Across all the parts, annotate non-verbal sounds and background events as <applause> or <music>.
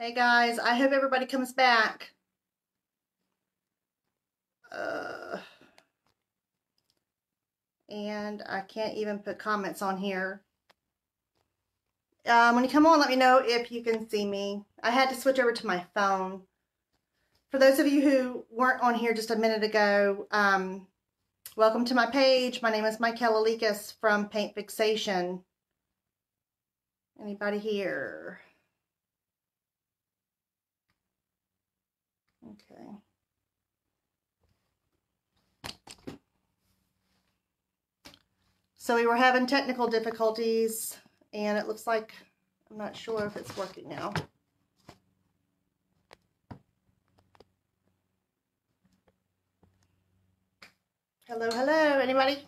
Hey guys, I hope everybody comes back. Uh, and I can't even put comments on here. Um, when you come on, let me know if you can see me. I had to switch over to my phone. For those of you who weren't on here just a minute ago, um, welcome to my page. My name is Michaela Lekas from Paint Fixation. Anybody here? Okay. So we were having technical difficulties and it looks like, I'm not sure if it's working now. Hello, hello, anybody?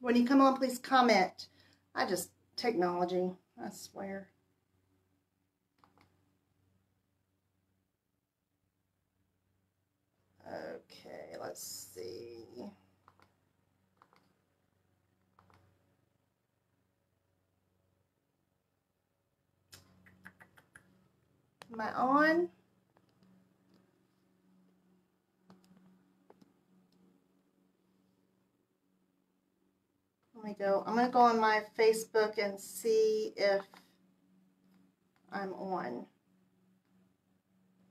When you come on, please comment. I just, technology, I swear. Okay, let's see. Am I on? Let me go. I'm going to go on my Facebook and see if I'm on.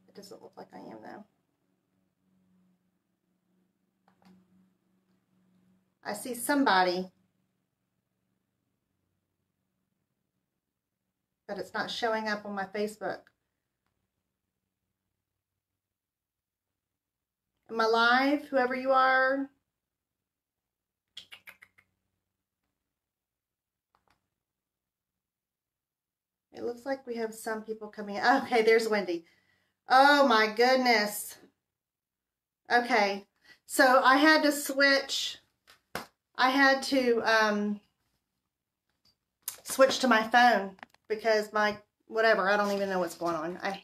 It doesn't look like I am though. I see somebody, but it's not showing up on my Facebook. Am I live, whoever you are? It looks like we have some people coming. <laughs> Okay, there's Wendy. Oh my goodness. Okay, so I had to switch I had to um, switch to my phone because my whatever, I don't even know what's going on. I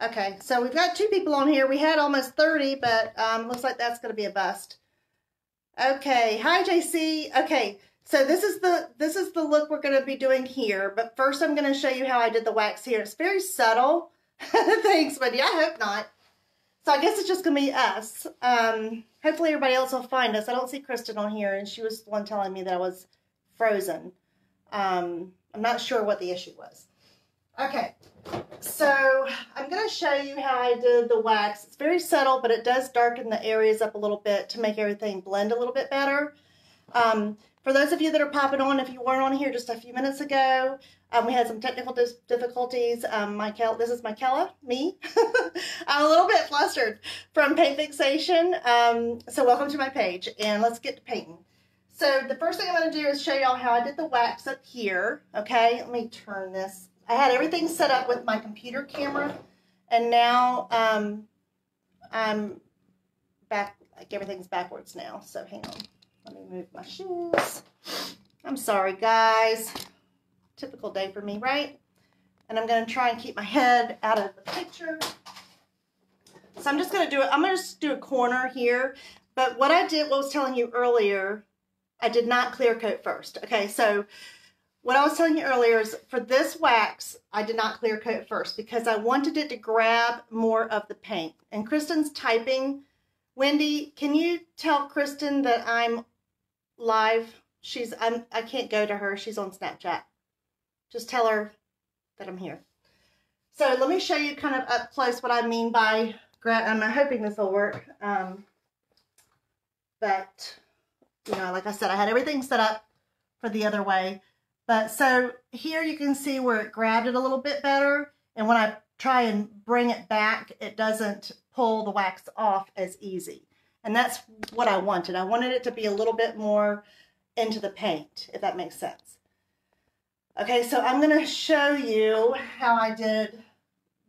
Okay, so we've got two people on here. We had almost 30, but um, looks like that's going to be a bust. Okay, hi JC. Okay, so this is the this is the look we're going to be doing here. But first, I'm going to show you how I did the wax here. It's very subtle. <laughs> Thanks, buddy. I hope not. So I guess it's just going to be us. Um, hopefully everybody else will find us. I don't see Kristen on here, and she was the one telling me that I was frozen. Um, I'm not sure what the issue was. Okay, so I'm going to show you how I did the wax. It's very subtle, but it does darken the areas up a little bit to make everything blend a little bit better. Um, for those of you that are popping on, if you weren't on here just a few minutes ago, um, we had some technical difficulties. Um, Michael, this is Michaela, me. <laughs> I'm a little bit flustered from paint fixation. Um, so welcome to my page and let's get to painting. So the first thing I'm going to do is show y'all how I did the wax up here. Okay, let me turn this. I had everything set up with my computer camera and now um, I'm back, like everything's backwards now. So hang on. Let me move my shoes. I'm sorry, guys. Typical day for me, right? And I'm going to try and keep my head out of the picture. So I'm just going to do it. I'm going to just do a corner here. But what I did, what I was telling you earlier, I did not clear coat first. Okay, so what I was telling you earlier is for this wax, I did not clear coat first because I wanted it to grab more of the paint. And Kristen's typing. Wendy, can you tell Kristen that I'm live. She's I'm I can't go to her. She's on Snapchat. Just tell her that I'm here. So let me show you kind of up close what I mean by Grant. I'm hoping this will work. Um, but you know, like I said, I had everything set up for the other way. But so here you can see where it grabbed it a little bit better. And when I try and bring it back, it doesn't pull the wax off as easy. And that's what I wanted. I wanted it to be a little bit more into the paint, if that makes sense. Okay, so I'm going to show you how I did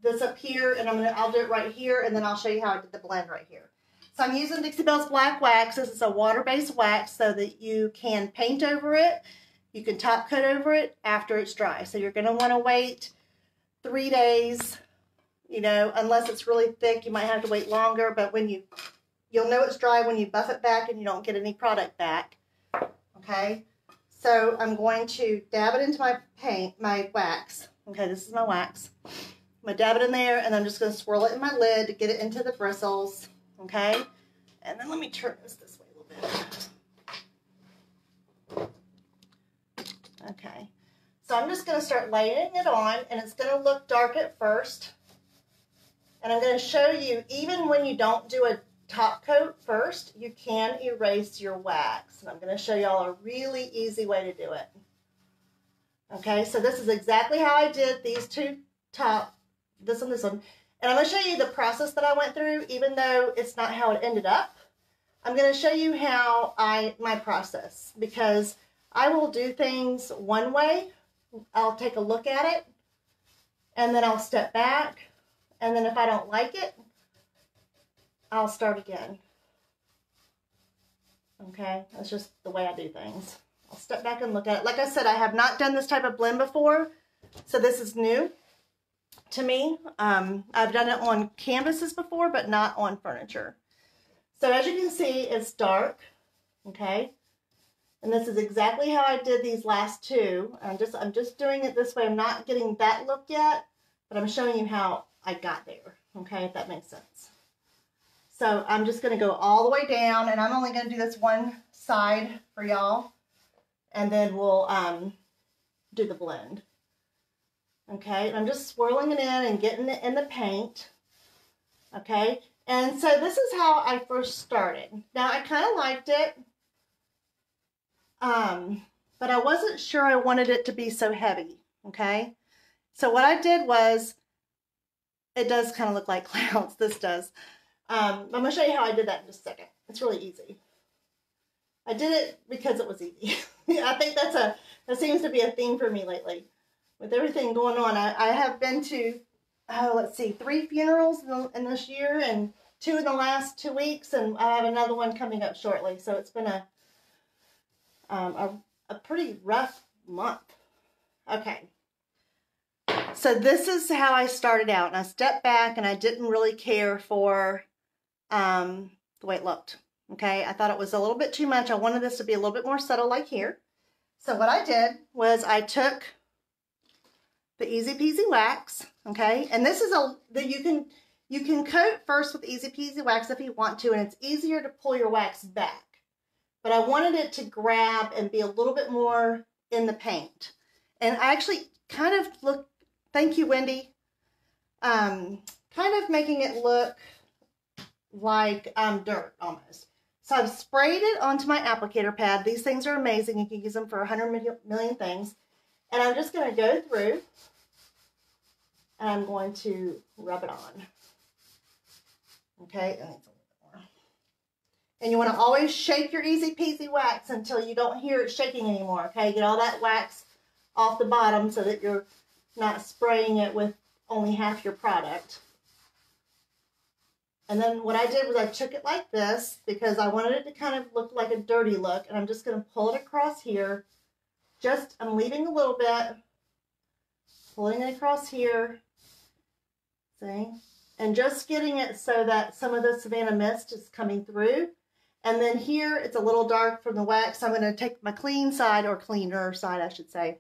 this up here, and I'm gonna, I'll do it right here, and then I'll show you how I did the blend right here. So I'm using Dixie Belle's Black Wax. This is a water-based wax so that you can paint over it. You can top coat over it after it's dry. So you're going to want to wait three days, you know, unless it's really thick, you might have to wait longer. But when you You'll know it's dry when you buff it back and you don't get any product back. Okay, So I'm going to dab it into my paint, my wax. Okay, this is my wax. I'm gonna dab it in there and I'm just gonna swirl it in my lid to get it into the bristles. Okay, and then let me turn this this way a little bit. Okay, so I'm just gonna start laying it on and it's gonna look dark at first. And I'm gonna show you, even when you don't do a top coat first, you can erase your wax. And I'm going to show y'all a really easy way to do it. Okay, so this is exactly how I did these two top, this one, this one. And I'm going to show you the process that I went through, even though it's not how it ended up. I'm going to show you how I, my process, because I will do things one way. I'll take a look at it, and then I'll step back, and then if I don't like it, I'll start again. Okay, that's just the way I do things. I'll step back and look at it. Like I said, I have not done this type of blend before, so this is new to me. Um, I've done it on canvases before, but not on furniture. So as you can see, it's dark, okay? And this is exactly how I did these last two. I'm just, I'm just doing it this way. I'm not getting that look yet, but I'm showing you how I got there, okay, if that makes sense. So I'm just going to go all the way down, and I'm only going to do this one side for y'all, and then we'll um, do the blend. Okay, and I'm just swirling it in and getting it in the paint. Okay, and so this is how I first started. Now, I kind of liked it, um, but I wasn't sure I wanted it to be so heavy. Okay, so what I did was, it does kind of look like <laughs> clouds. This does. Um, I'm going to show you how I did that in just a second. It's really easy. I did it because it was easy. <laughs> I think that's a that seems to be a theme for me lately. With everything going on, I, I have been to, oh, let's see, three funerals in, the, in this year and two in the last two weeks, and I have another one coming up shortly. So it's been a, um, a, a pretty rough month. Okay. So this is how I started out, and I stepped back, and I didn't really care for um, the way it looked. Okay, I thought it was a little bit too much. I wanted this to be a little bit more subtle like here. So what I did was I took the Easy Peasy Wax, okay, and this is a, that you can, you can coat first with Easy Peasy Wax if you want to, and it's easier to pull your wax back. But I wanted it to grab and be a little bit more in the paint. And I actually kind of look, thank you, Wendy, um, kind of making it look like um, dirt almost. So I've sprayed it onto my applicator pad. These things are amazing. You can use them for 100 million things. And I'm just going to go through and I'm going to rub it on. Okay, and, and you want to always shake your easy peasy wax until you don't hear it shaking anymore. Okay, get all that wax off the bottom so that you're not spraying it with only half your product. And then what I did was I took it like this because I wanted it to kind of look like a dirty look. And I'm just going to pull it across here. Just, I'm leaving a little bit. Pulling it across here. See? And just getting it so that some of the Savannah Mist is coming through. And then here, it's a little dark from the wax. So I'm going to take my clean side, or cleaner side, I should say.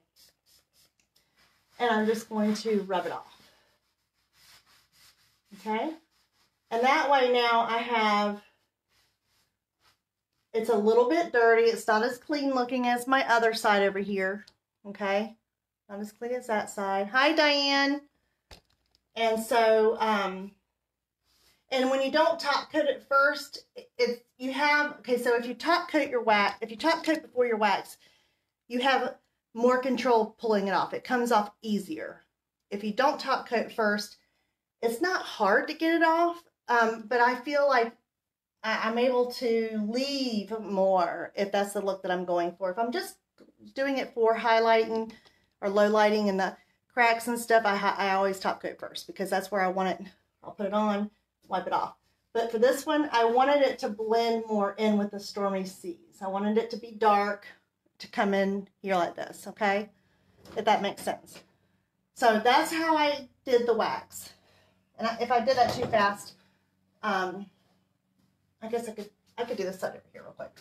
And I'm just going to rub it off. Okay? And that way now I have, it's a little bit dirty. It's not as clean looking as my other side over here. Okay. Not as clean as that side. Hi, Diane. And so, um, and when you don't top coat it first, if you have, okay, so if you top coat your wax, if you top coat before your wax, you have more control pulling it off. It comes off easier. If you don't top coat first, it's not hard to get it off, um, but I feel like I, am able to leave more if that's the look that I'm going for. If I'm just doing it for highlighting or low lighting and the cracks and stuff, I, I always top coat first because that's where I want it. I'll put it on, wipe it off. But for this one, I wanted it to blend more in with the stormy seas. I wanted it to be dark to come in here like this, okay? If that makes sense. So that's how I did the wax. And if I did that too fast, um, I guess I could I could do this side over here real quick.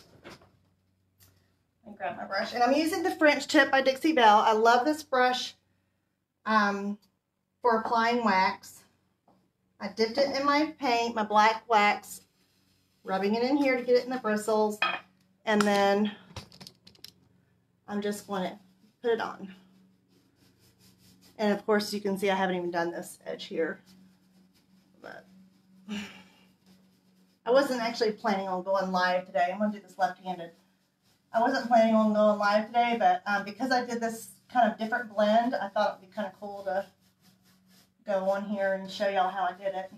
and grab my brush. And I'm using the French tip by Dixie Belle. I love this brush um, for applying wax. I dipped it in my paint, my black wax, rubbing it in here to get it in the bristles. And then I'm just going to put it on. And of course you can see I haven't even done this edge here. But I wasn't actually planning on going live today. I'm going to do this left-handed. I wasn't planning on going live today, but um, because I did this kind of different blend, I thought it would be kind of cool to go on here and show y'all how I did it.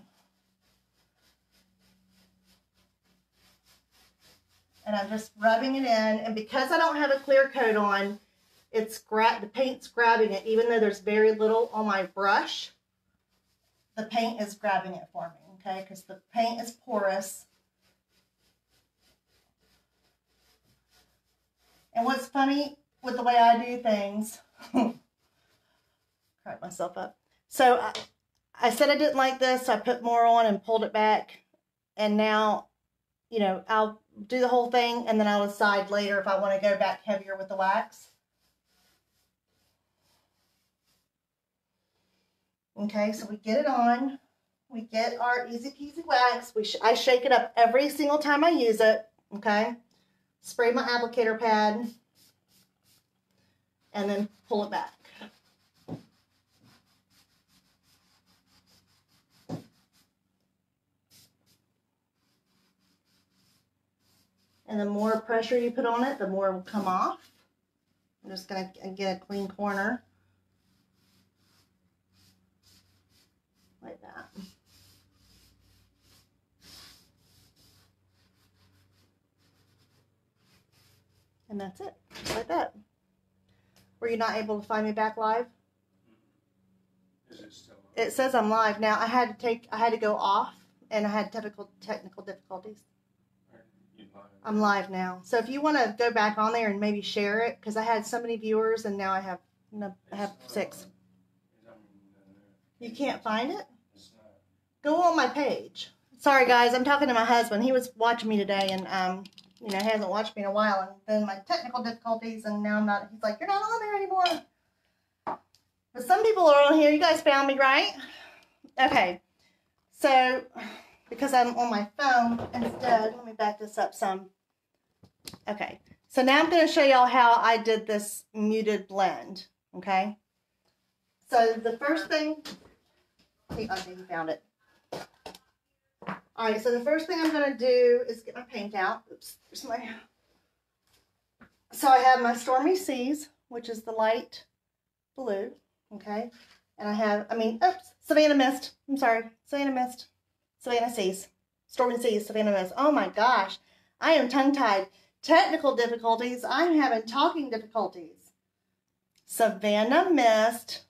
And I'm just rubbing it in, and because I don't have a clear coat on, it's grab the paint's grabbing it, even though there's very little on my brush, the paint is grabbing it for me, okay? Because the paint is porous And what's funny with the way I do things, <laughs> crack myself up. So I, I said I didn't like this, so I put more on and pulled it back. And now, you know, I'll do the whole thing and then I'll decide later if I want to go back heavier with the wax. Okay, so we get it on. We get our easy peasy wax. We sh I shake it up every single time I use it. Okay spray my applicator pad, and then pull it back. And the more pressure you put on it, the more it will come off. I'm just going to get a clean corner. Like that. And that's it, just like that. Were you not able to find me back live? Is it still It says I'm live now. I had to take, I had to go off, and I had technical technical difficulties. I'm live now. So if you want to go back on there and maybe share it, because I had so many viewers, and now I have no, I have six. You can't find it? Go on my page. Sorry guys, I'm talking to my husband. He was watching me today, and um, you know, hasn't watched me in a while, and then my technical difficulties, and now I'm not, he's like, you're not on there anymore. But some people are on here. You guys found me, right? Okay. So, because I'm on my phone instead, let me back this up some. Okay. So now I'm going to show y'all how I did this muted blend. Okay. So the first thing, okay, oh, you found it. All right, so the first thing I'm going to do is get my paint out. Oops, there's my... So I have my Stormy Seas, which is the light blue, okay? And I have, I mean, oops, Savannah Mist. I'm sorry, Savannah Mist. Savannah Seas. Stormy Seas, Savannah Mist. Oh my gosh, I am tongue-tied. Technical difficulties, I'm having talking difficulties. Savannah Mist,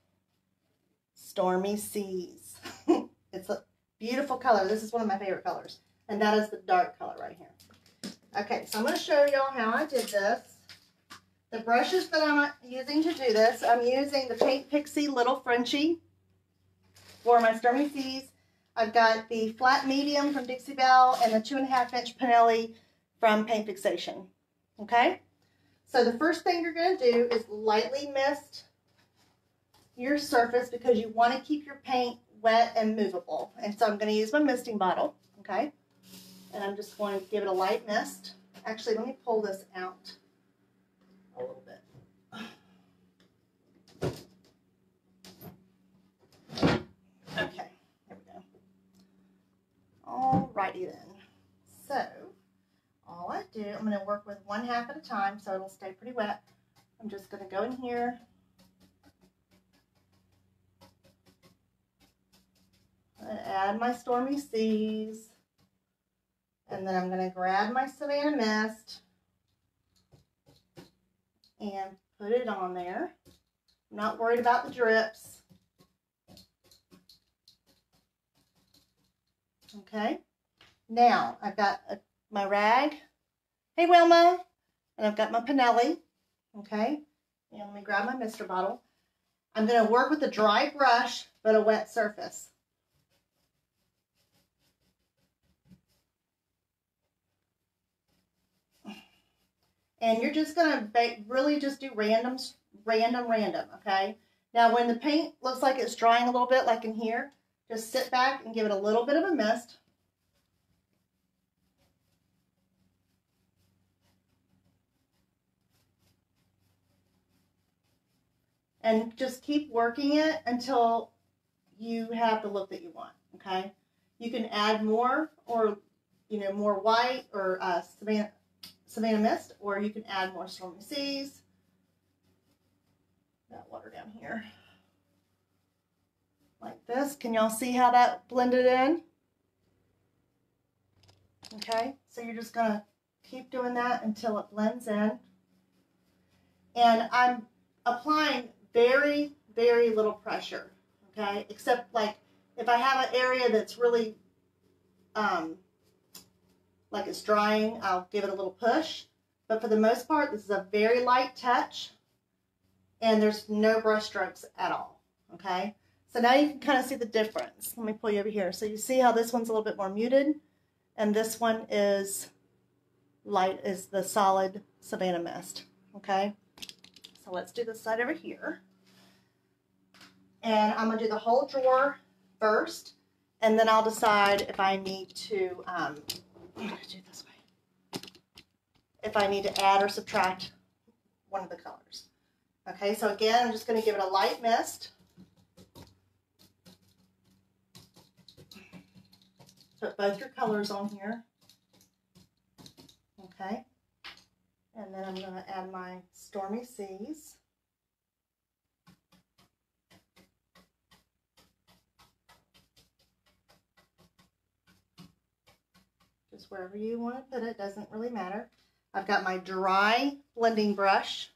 Stormy Seas. <laughs> it's a Beautiful color. This is one of my favorite colors. And that is the dark color right here. Okay, so I'm going to show y'all how I did this. The brushes that I'm using to do this, I'm using the Paint Pixie Little Frenchie for my Stormy Seas. I've got the flat medium from Dixie Belle and the two and a half inch Pinelli from Paint Fixation. Okay? So the first thing you're going to do is lightly mist your surface because you want to keep your paint wet and movable. And so I'm going to use my misting bottle, okay? And I'm just going to give it a light mist. Actually, let me pull this out a little bit. Okay, there we go. Alrighty then. So, all I do, I'm going to work with one half at a time so it'll stay pretty wet. I'm just going to go in here add my Stormy Seas. And then I'm going to grab my Savannah Mist and put it on there. I'm not worried about the drips. Okay. Now, I've got a, my rag. Hey, Wilma. And I've got my Pinelli. Okay. And let me grab my mister bottle. I'm going to work with a dry brush, but a wet surface. And you're just going to really just do random, random, random, okay? Now, when the paint looks like it's drying a little bit, like in here, just sit back and give it a little bit of a mist. And just keep working it until you have the look that you want, okay? You can add more or, you know, more white or uh, Savannah, Mist, or you can add more Stormy Seas. That water down here. Like this. Can y'all see how that blended in? Okay, so you're just going to keep doing that until it blends in. And I'm applying very, very little pressure, okay? Except like if I have an area that's really um, like it's drying, I'll give it a little push. But for the most part, this is a very light touch and there's no brush strokes at all, okay? So now you can kind of see the difference. Let me pull you over here. So you see how this one's a little bit more muted and this one is light, is the solid Savannah Mist, okay? So let's do this side over here. And I'm gonna do the whole drawer first and then I'll decide if I need to, um, I'm gonna do this way, if I need to add or subtract one of the colors. Okay, so again, I'm just going to give it a light mist. Put both your colors on here. Okay. And then I'm going to add my Stormy Seas. Just wherever you want to put it, doesn't really matter. I've got my dry blending brush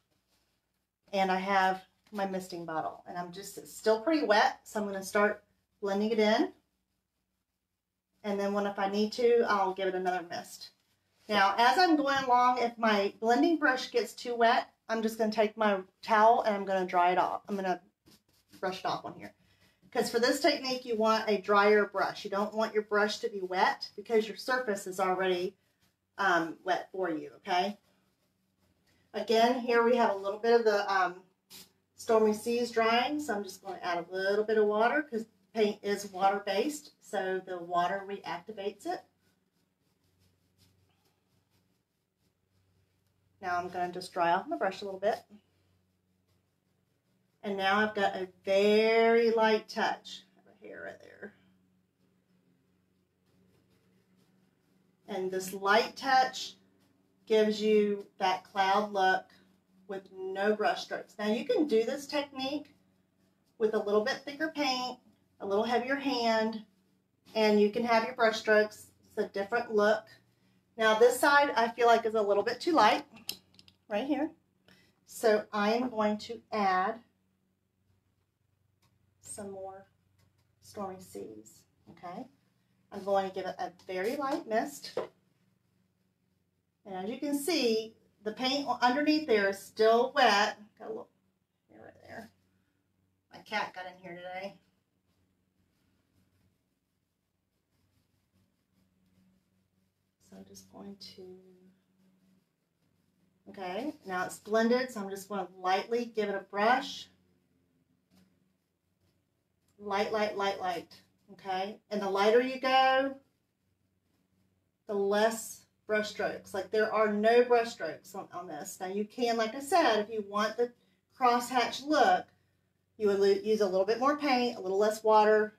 and I have my misting bottle and I'm just still pretty wet so I'm going to start blending it in. And then when if I need to I'll give it another mist. Now as I'm going along if my blending brush gets too wet I'm just going to take my towel and I'm going to dry it off. I'm going to brush it off on here because for this technique you want a drier brush you don't want your brush to be wet because your surface is already um, wet for you okay Again, here we have a little bit of the um, Stormy Seas drying, so I'm just going to add a little bit of water because paint is water-based, so the water reactivates it. Now I'm going to just dry off my brush a little bit. And now I've got a very light touch. a hair right there. And this light touch gives you that cloud look with no brush strokes. Now you can do this technique with a little bit thicker paint, a little heavier hand, and you can have your brush strokes. It's a different look. Now this side I feel like is a little bit too light, right here. So I am going to add some more Stormy Seas, okay? I'm going to give it a very light mist. And as you can see, the paint underneath there is still wet. Got a little here right there. My cat got in here today. So I'm just going to, okay, now it's blended, so I'm just going to lightly give it a brush. Light, light, light, light, okay? And the lighter you go, the less brush strokes. Like there are no brush strokes on, on this. Now you can, like I said, if you want the crosshatch look, you would use a little bit more paint, a little less water,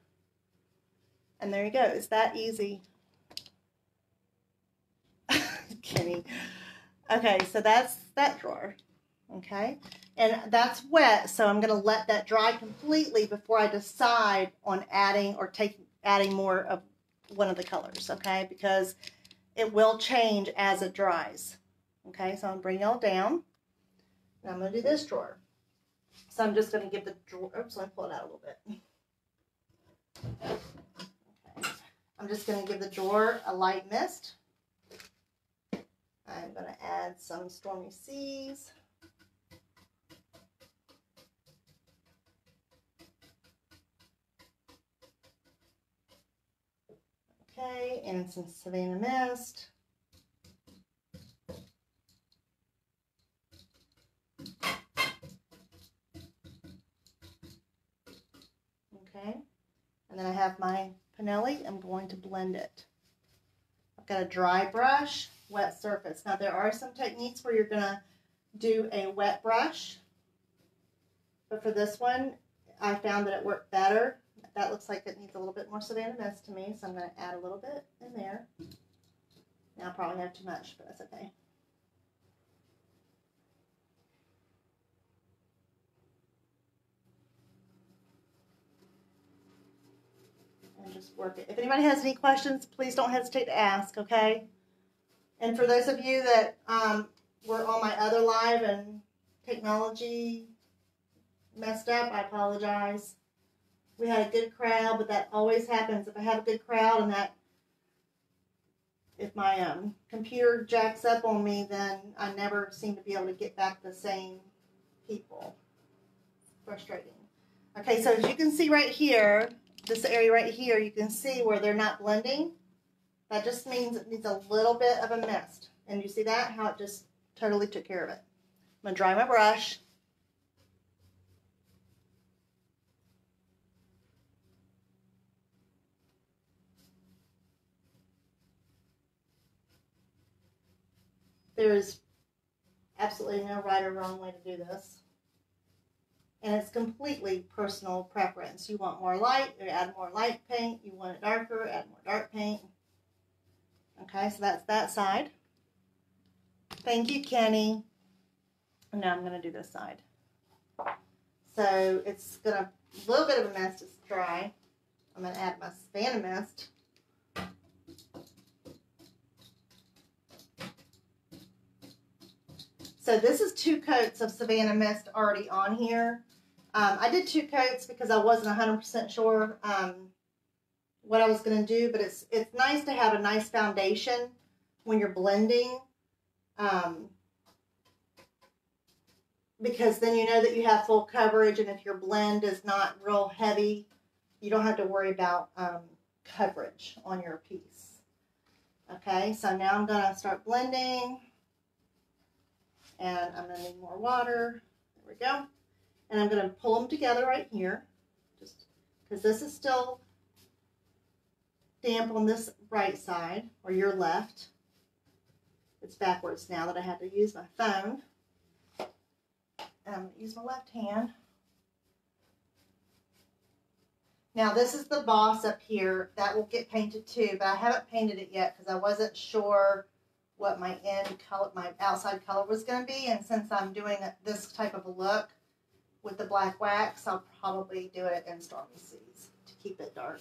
and there you go. It's that easy. <laughs> Kenny. Okay, so that's that drawer. Okay, and that's wet, so I'm going to let that dry completely before I decide on adding or taking adding more of one of the colors. Okay, because it will change as it dries. Okay, so I'm bringing it all down. And I'm going to do this drawer. So I'm just going to give the drawer, oops, let me pull it out a little bit. Okay. I'm just going to give the drawer a light mist. I'm going to add some Stormy Seas. Okay, and some Savannah Mist. Okay, and then I have my Pinelli. I'm going to blend it. I've got a dry brush, wet surface. Now there are some techniques where you're going to do a wet brush, but for this one, I found that it worked better that looks like it needs a little bit more Savannah Mist to me, so I'm going to add a little bit in there. Now I probably have too much, but that's okay. And just work it. If anybody has any questions, please don't hesitate to ask, okay? And for those of you that um, were on my other live and technology messed up, I apologize. We had a good crowd, but that always happens. If I have a good crowd and that if my um, computer jacks up on me, then I never seem to be able to get back the same people. Frustrating. Okay, so as you can see right here, this area right here, you can see where they're not blending. That just means it needs a little bit of a mist. And you see that? How it just totally took care of it. I'm going to dry my brush. There's absolutely no right or wrong way to do this. And it's completely personal preference. You want more light, add more light paint. You want it darker, add more dark paint. Okay, so that's that side. Thank you, Kenny. Now I'm going to do this side. So it's going to, a little bit of a mess to dry. I'm going to add my Savannah So this is two coats of Savannah Mist already on here. Um, I did two coats because I wasn't 100% sure um, what I was going to do, but it's it's nice to have a nice foundation when you're blending um, because then you know that you have full coverage and if your blend is not real heavy, you don't have to worry about um, coverage on your piece. Okay, so now I'm going to start blending and I'm to need more water. There we go. And I'm going to pull them together right here, just because this is still damp on this right side, or your left. It's backwards now that I have to use my phone. And I'm to use my left hand. Now this is the boss up here. That will get painted too, but I haven't painted it yet because I wasn't sure what my end color, my outside color was going to be. And since I'm doing this type of a look with the black wax, I'll probably do it in Stormy Seas to keep it dark.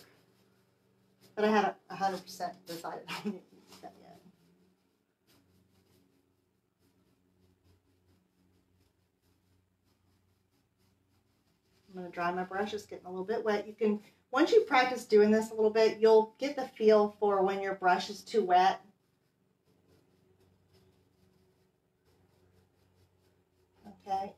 But I haven't 100% decided <laughs> on that yet. I'm going to dry my brush. It's getting a little bit wet. You can, once you practice doing this a little bit, you'll get the feel for when your brush is too wet Okay.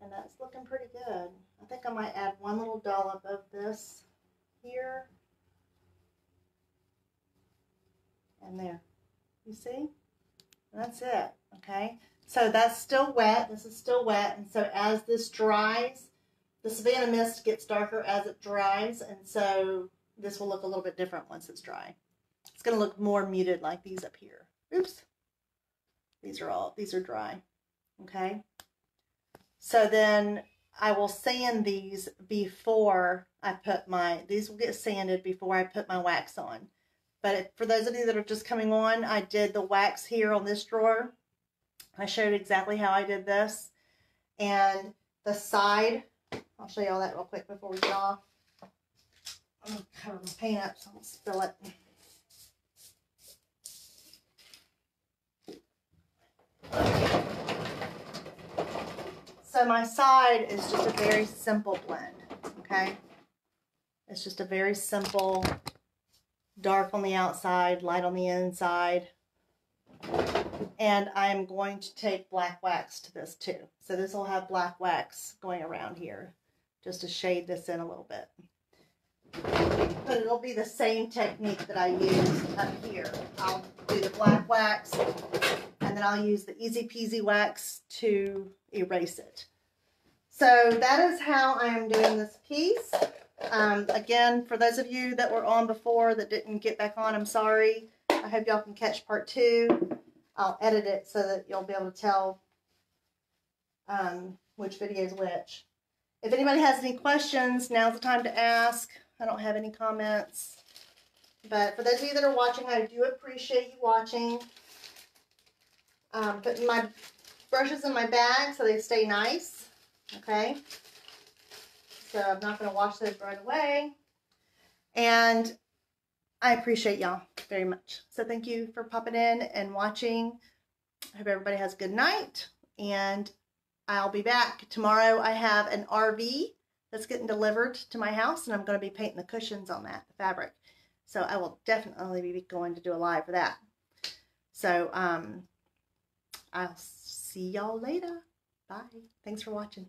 And that's looking pretty good. I think I might add one little dollop of this here. And there. You see? And that's it. Okay. So that's still wet. This is still wet. And so as this dries, the Savannah mist gets darker as it dries. And so this will look a little bit different once it's dry. It's going to look more muted like these up here. Oops. These are all, these are dry. Okay. So then I will sand these before I put my, these will get sanded before I put my wax on. But for those of you that are just coming on, I did the wax here on this drawer. I showed exactly how I did this. And the side, I'll show you all that real quick before we get off. I'm going to cover my paint up so I don't spill it. So my side is just a very simple blend, okay? It's just a very simple, dark on the outside, light on the inside. And I'm going to take black wax to this too. So this will have black wax going around here, just to shade this in a little bit. But it'll be the same technique that I use up here. I'll do the black wax and then I'll use the Easy Peasy wax to erase it. So that is how I am doing this piece. Um, again, for those of you that were on before that didn't get back on, I'm sorry. I hope y'all can catch part two. I'll edit it so that you'll be able to tell um, which video is which. If anybody has any questions, now's the time to ask. I don't have any comments. But for those of you that are watching, I do appreciate you watching. Um, putting my brushes in my bag so they stay nice. Okay. So I'm not going to wash those right away. And I appreciate y'all very much. So thank you for popping in and watching. I hope everybody has a good night. And I'll be back. Tomorrow I have an RV that's getting delivered to my house and I'm going to be painting the cushions on that the fabric. So I will definitely be going to do a live for that. So um, I'll see y'all later. Bye. Thanks for watching.